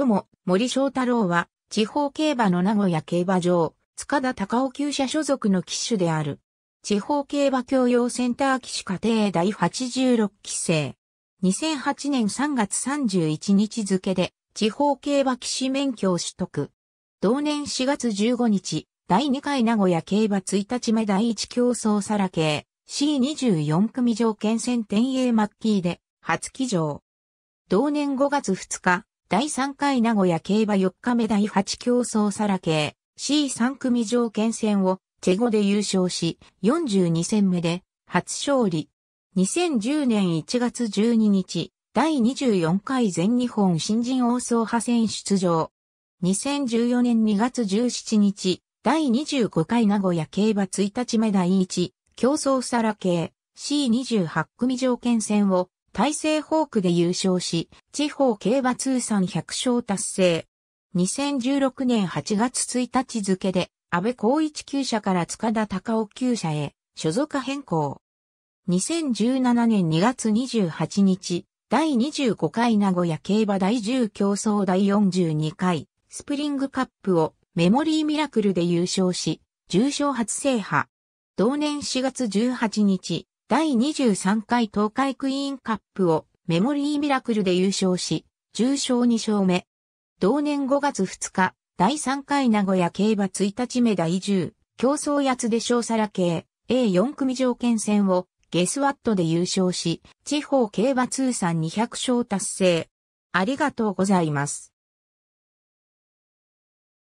友、森章太郎は、地方競馬の名古屋競馬場、塚田高尾厩舎所属の騎手である。地方競馬教養センター騎手課程第86期生。2008年3月31日付で、地方競馬騎士免許を取得。同年4月15日、第2回名古屋競馬1日目第1競争サラ系 C24 組条件戦天栄マッキーで初騎乗。同年5月2日、第3回名古屋競馬4日目第8競争サラ系 C3 組条件戦をチェゴで優勝し、42戦目で初勝利。2010年1月12日、第24回全日本新人王走派戦出場。2014年2月17日、第25回名古屋競馬1日目第1競争サラ系 C28 組条件戦を大西ホークで優勝し、地方競馬通算100勝達成。2016年8月1日付で、安倍光一厩舎から塚田高尾厩舎へ、所属変更。2017年2月28日、第25回名古屋競馬第10競争第42回、スプリングカップをメモリーミラクルで優勝し、重賞初制覇。同年4月18日、第23回東海クイーンカップをメモリーミラクルで優勝し、重賞2勝目。同年5月2日、第3回名古屋競馬1日目第10、競争やつで小皿系 A4 組条件戦をゲスワットで優勝し、地方競馬通算200勝達成。ありがとうございます。